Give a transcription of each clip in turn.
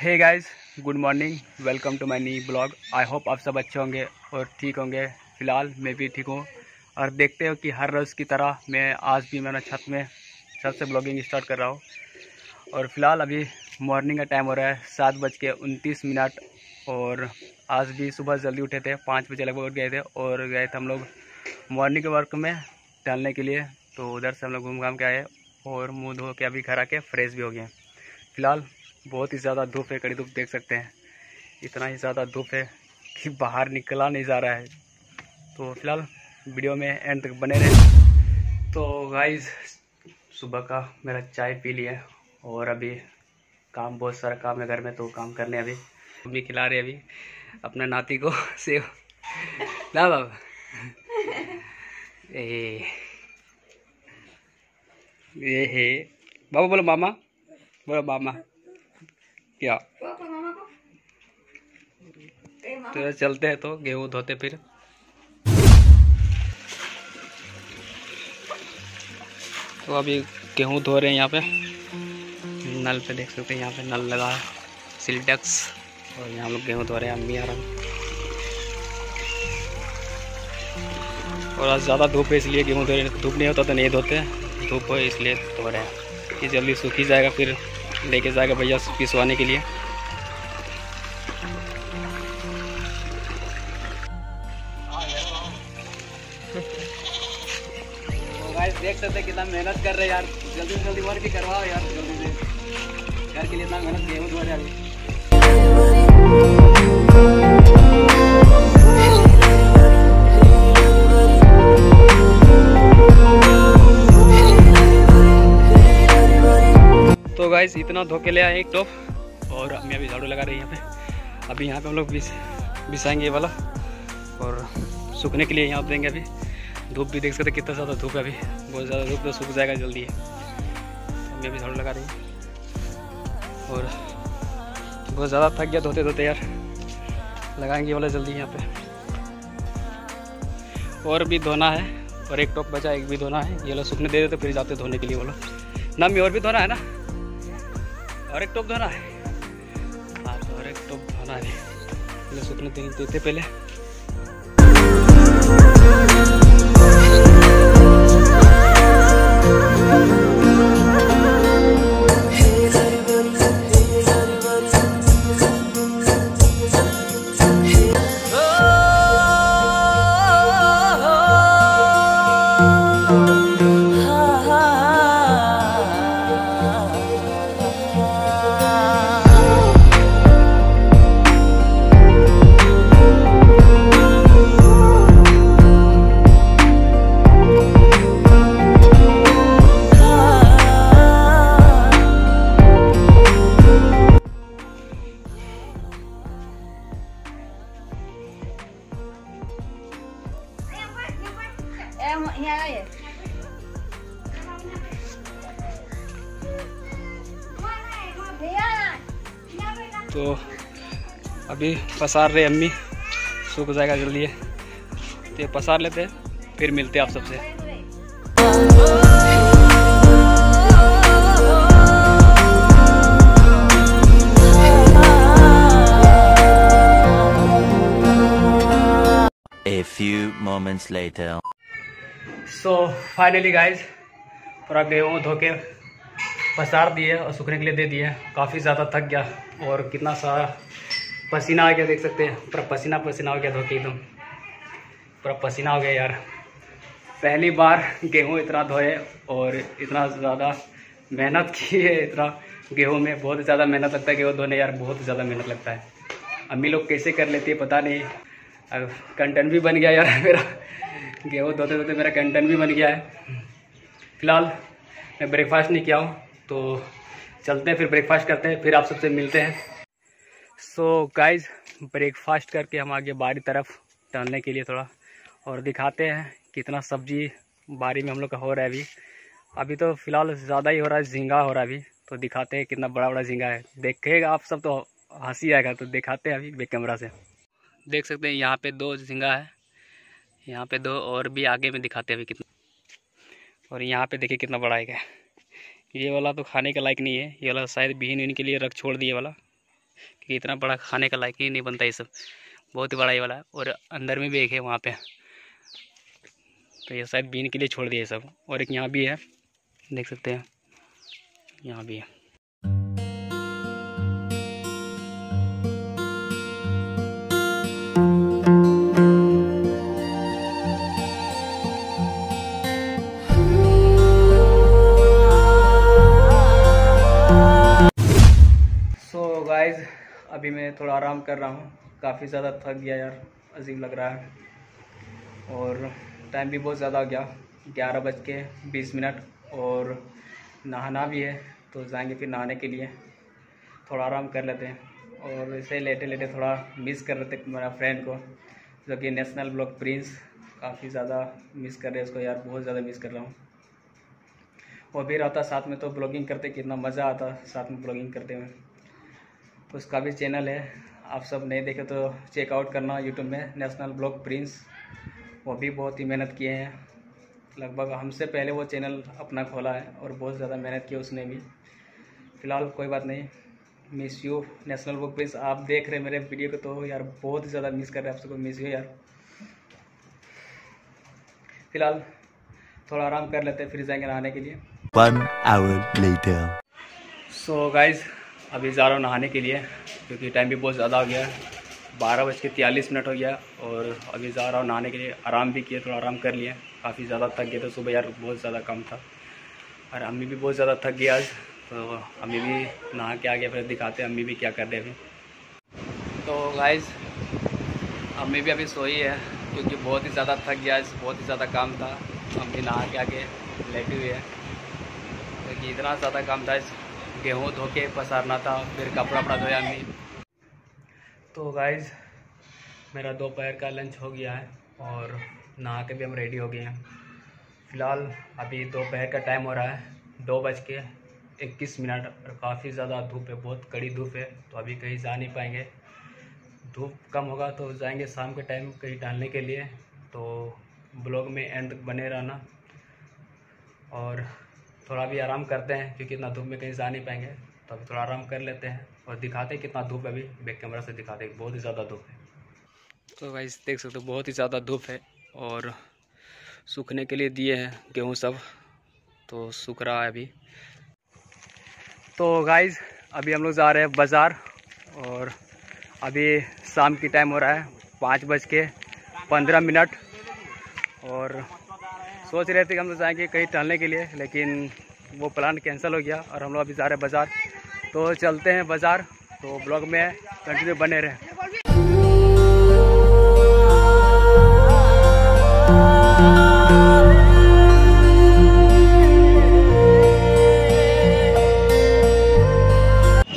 Hey guys good morning welcome to my new blog I hope आप सब अच्छे होंगे और ठीक होंगे। फ़िलहाल मैं भी ठीक हूँ। और देखते हो कि हर रोज़ की तरह मैं आज भी मैंने छत में, छत से ब्लॉगिंग स्टार्ट कर रहा हूँ। और फ़िलहाल अभी मॉर्निंग का टाइम हो रहा है, सात बज के उनतीस मिनट। और आज भी सुबह जल्दी उठे थे, पाँच बजे लगभग उठ गए थे। और गए थे हम लोग मॉर्निंग के वर्क में टहलने के लिए। तो उधर से हम लोग घूम घाम के आए और मुँह धो के अभी घर आके फ्रेश भी हो गए फ़िलहाल बहुत ही ज़्यादा धूप है, कड़ी धूप देख सकते हैं। इतना ही ज़्यादा धूप है कि बाहर निकला नहीं जा रहा है। तो फ़िलहाल वीडियो में एंड तक बने रहे। तो गाइस सुबह का मेरा चाय पी लिया और अभी काम, बहुत सारा काम है घर में तो काम करने अभी। मम्मी खिला रहे अभी, अपना नाती को सेव। ना बाबा? ये बाबा बोलो मामा। बोलो मामा। क्या? तो चलते हैं तो गेहूँ धोते फिर। तो अभी गेहूँ धो रहे हैं यहाँ पे। नल पे देख सकते हैं, यहाँ पे नल लगा है सिल्टेक्स और यहाँ लोग गेहूँ धो रहे हैं, अम्मी आ रहा और आज ज़्यादा धूप है, इसलिए गेहूँ धो रहे धूप नहीं होता तो नहीं धोते। धूप हो, इसलिए धो रहे हैं। ये जल्दी सूखी जाएगा, फिर लेके जाएगा भैया पिसवाने के लिए। तो देख सकते कितना मेहनत कर रहे यार। जल्दी जल्दी वर्क भी करवाओ यार, जल्दी से। घर के लिए इतना मेहनत गेहूँ धो रहे गाइस इतना धो के ले आए एक टॉप। और हमें अभी झाड़ू लगा रही है यहाँ पे। अभी यहाँ पे हम लोग बिस बिसाएँगे ये वाला। और सूखने के लिए यहाँ पे देंगे अभी। धूप भी देख सकते कितना ज़्यादा धूप है अभी। बहुत ज़्यादा धूप तो सूख जाएगा जल्दी। है हमें अभी झाड़ू लगा रही है। और बहुत ज़्यादा थक गया धोते धोते यार। लगाएँगे वाला जल्दी यहाँ पे। और भी धोना है। और एक टॉप बचा, एक भी धोना है। ये लोग सूखने दे देते फिर जाते धोने के लिए बोलो ना मैं और भी धोना है ना? और एक टॉप धोना है। हाँ तो और एक टॉप धोना है। पहले सूखने देते पहले। अभी पसार रहे अम्मी। सूख जाएगा जल्दी। है तो ये पसार लेते हैं फिर मिलते हैं आप सबसे। A few moments later. So finally guys पूरा गेहूँ धो के पसार दिए और सूखने के लिए दे दिए। काफ़ी ज़्यादा थक गया और कितना सारा पसीना आ गया, देख सकते हैं। पूरा पसीना पसीना हो गया धो के एकदम। पूरा पसीना हो गया यार। पहली बार गेहूँ इतना धोए और इतना ज़्यादा मेहनत की है, इतना गेहूँ में बहुत ज़्यादा मेहनत लगता है, गेहूँ धोने यार, बहुत ज़्यादा मेहनत लगता है। अम्मी लोग कैसे कर लेती है, पता नहीं। अब कंटेंट भी बन गया यार मेरा। गेहूँ धोते धोते मेरा कंटेंट भी बन गया है। फ़िलहाल, मैं ब्रेकफास्ट नहीं किया हूँ तो चलते हैं, फिर ब्रेकफास्ट करते हैं, फिर आप सबसे मिलते हैं। सो गाइज़ ब्रेकफास्ट करके हम आगे बाड़ी तरफ़ टहलने के लिए थोड़ा और दिखाते हैं कितना सब्ज़ी बाड़ी में हम लोग का हो रहा है अभी। अभी तो फ़िलहाल ज़्यादा ही हो रहा है, झींगा हो रहा है अभी। तो दिखाते हैं कितना बड़ा बड़ा झींगा है। देखेगा आप सब तो हँसी आएगा तो दिखाते हैं अभी बैक कैमरा से। देख सकते हैं, यहाँ पे दो झींगा है, यहाँ पे दो और भी आगे में दिखाते हैं अभी कितना। और यहाँ पे देखिए कितना बड़ा है ये वाला तो खाने के लायक नहीं है, ये वाला शायद बीन वीन के लिए रख छोड़ दिए वाला। क्योंकि इतना बड़ा खाने का लायक ही नहीं बनता ये सब। बहुत ही बड़ा ये वाला और अंदर में भी एक है वहाँ पे। तो ये शायद बीन के लिए छोड़ दिया ये सब। और एक यहाँ भी है। देख सकते हैं। यहाँ भी है। थोड़ा आराम कर रहा हूँ। काफ़ी ज़्यादा थक गया यार, अजीब लग रहा है। और टाइम भी बहुत ज़्यादा हो गया, ग्यारह बज के बीस मिनट और नहाना भी है तो जाएँगे फिर नहाने के लिए। थोड़ा आराम कर लेते हैं। और ऐसे लेटे लेटे थोड़ा मिस कर रहे थे मेरा फ्रेंड को, जो कि नेशनल ब्लॉक प्रिंस काफ़ी ज़्यादा मिस कर रहे हैं उसको यार, बहुत ज़्यादा मिस कर रहा हूँ। वो भी रहता साथ में तो ब्लॉगिंग करते कितना मज़ा आता साथ में ब्लॉगिंग करते हुए। उसका भी चैनल है। आप सब नहीं देखे तो चेकआउट करना यूट्यूब में नेशनल ब्लॉग प्रिंस वो भी बहुत ही मेहनत किए हैं। लगभग हमसे पहले वो चैनल अपना खोला है और बहुत ज़्यादा मेहनत की उसने भी। फ़िलहाल कोई बात नहीं। Miss you national book prince आप देख रहे मेरे वीडियो को तो यार बहुत ही ज़्यादा मिस कर रहे हैं आप सबको। मिस यू यार। फ़िलहाल थोड़ा आराम कर लेते हैं फिर जाएँगे नहाने के लिए. सो गाइज़ अभी जा रहा हूँ नहाने के लिए, क्योंकि टाइम भी बहुत ज़्यादा हो गया है। बारह बज के तियालीस मिनट हो गया और अभी जा रहा हूँ नहाने के लिए। आराम भी किए थोड़ा आराम कर लिए काफ़ी ज़्यादा थक गए थे, सुबह यार बहुत ज़्यादा कम था। और अम्मी भी बहुत ज़्यादा थक गया आज तो अम्मी भी नहा के आ गया, फिर दिखाते अम्मी भी क्या कर रहे अभी तो गाइज़ अम्मी भी अभी सोई है, क्योंकि बहुत ही ज़्यादा थक गया आज, बहुत ही ज़्यादा काम था। अम्मी नहा के आके लेटी हुई है, क्योंकि इतना ज़्यादा काम था गेहूँ धो के पसारना था, फिर कपड़ा वपड़ा धोया नहीं तो गाइज़ मेरा दोपहर का लंच हो गया है और नहा के भी हम रेडी हो गए हैं। फ़िलहाल अभी दोपहर का टाइम हो रहा है, दो बज के इक्कीस मिनट और काफ़ी ज़्यादा धूप है, बहुत कड़ी धूप है तो अभी कहीं जा नहीं पाएँगे। धूप कम होगा तो जाएँगे शाम के टाइम कहीं टहलने के लिए तो ब्लॉग में एंड बने रहना। और थोड़ा भी आराम करते हैं, क्योंकि इतना धूप में कहीं जा नहीं पाएँगे तो अभी थोड़ा आराम कर लेते हैं और दिखाते हैं कितना धूप है अभी, बैक कैमरा से दिखाते हैं, बहुत ही ज़्यादा धूप है। तो भाई देख सकते हो, बहुत ही ज़्यादा धूप है और सूखने के लिए दिए हैं गेहूँ सब तो सूख रहा है अभी। तो गाइज़ अभी हम लोग जा रहे हैं बाज़ार और अभी शाम की टाइम हो रहा है, पाँच बज के पंद्रह मिनट और सोच रहे थे कि हम लोग जाएँगे कहीं टहलने के लिए, लेकिन वो प्लान कैंसिल हो गया और हम लोग अभी जा रहे हैं बाज़ार। तो चलते हैं बाज़ार तो ब्लॉग में कंटिन्यू बने रहें।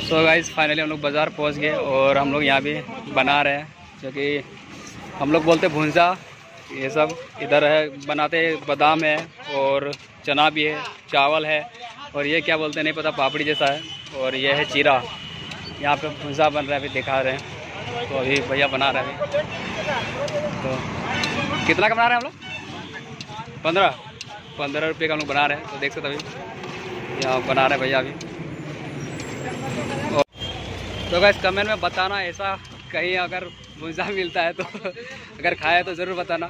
सो गाइस फाइनली हम लोग बाज़ार पहुँच गए और हम लोग यहाँ भी बना रहे हैं क्योंकि हम लोग बोलते भुंजा। ये सब इधर है, बनाते बादाम है और चना भी है, चावल है और ये क्या बोलते हैं, नहीं पता, पापड़ी जैसा है और ये है चीरा। यहाँ पे भुजा बन रहा है, अभी दिखा रहे हैं। तो अभी भैया बना रहे हैं। तो कितना का बना रहे हैं हम लोग? पंद्रह। पंद्रह रुपये का हम लोग बना रहे हैं। तो देख सकते अभी। यहाँ बना रहे हैं भैया अभी। तो बस कमेंट में बताना ऐसा कहीं अगर भूसा मिलता है तो अगर खाया तो ज़रूर बताना,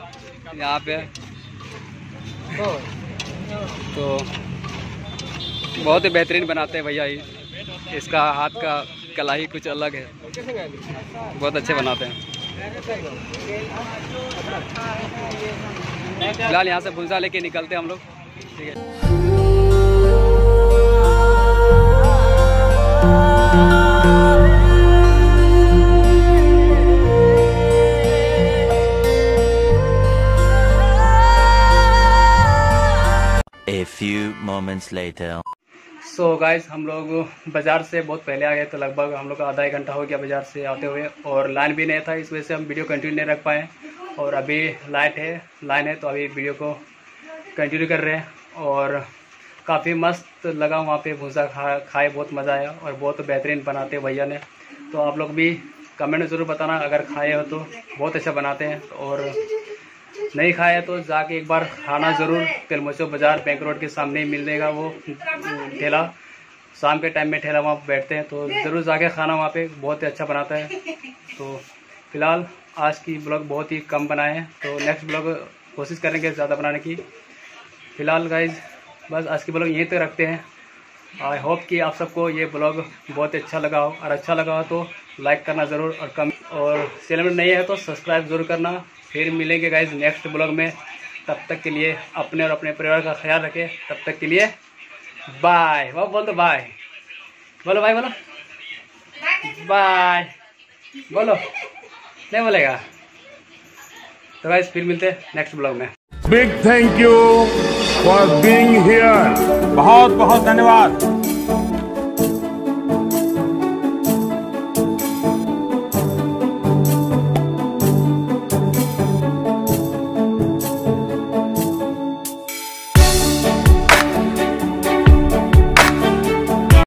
यहाँ पे। तो बहुत ही बेहतरीन बनाते हैं भैया ही इसका हाथ का कला ही कुछ अलग है। बहुत अच्छे बनाते हैं। फ़िलहाल यहाँ से भूसा लेके निकलते हैं हम लोग। ठीक है। Later. सो so गाइस हम लोग बाज़ार से बहुत पहले आ गए तो लगभग हम लोग का आधा एक घंटा हो गया बाज़ार से आते हुए और लाइन भी नहीं था, इस वजह से हम वीडियो कंटिन्यू नहीं रख पाए और अभी लाइट है लाइन है तो अभी वीडियो को कंटिन्यू कर रहे हैं और काफ़ी मस्त लगा वहाँ पे, भूसा खा, खाए, बहुत मज़ा आया और बहुत बेहतरीन बनाते भैया ने तो आप लोग भी कमेंट में ज़रूर बताना, अगर खाए हो तो बहुत अच्छा बनाते हैं और नहीं खाया तो जाके एक बार खाना ज़रूर। तेलमचो बाज़ार बैंक रोड के सामने ही मिल देगा वो ठेला। शाम के टाइम में ठेला वहाँ बैठते हैं तो ज़रूर जाके खाना वहाँ पे बहुत ही अच्छा बनाता है। तो फ़िलहाल आज की ब्लॉग बहुत ही कम बनाए हैं। तो नेक्स्ट ब्लॉग कोशिश करेंगे ज़्यादा बनाने की। फ़िलहाल गाइज़ बस आज की ब्लॉग यहीं तक रखते हैं। आई होप कि आप सबको ये ब्लॉग बहुत अच्छा लगा हो। और अच्छा लगा हो तो लाइक करना ज़रूर और कम और चैनल में नहीं है तो सब्सक्राइब ज़रूर करना। फिर मिलेंगे गाइज़ नेक्स्ट ब्लॉग में। तब तक के लिए अपने और अपने परिवार का ख्याल रखें। तब तक के लिए बाय वो बोल दो बाय बोलो बाय बोलो। बाय बोलो। नहीं बोलेगा। तो गाइज़ फिर मिलते हैं नेक्स्ट ब्लॉग में। Big thank you for being here. बहुत बहुत धन्यवाद।